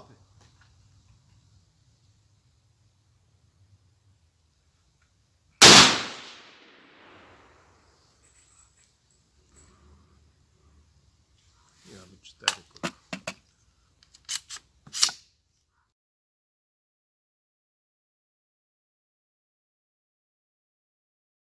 ты? Я бы читаю.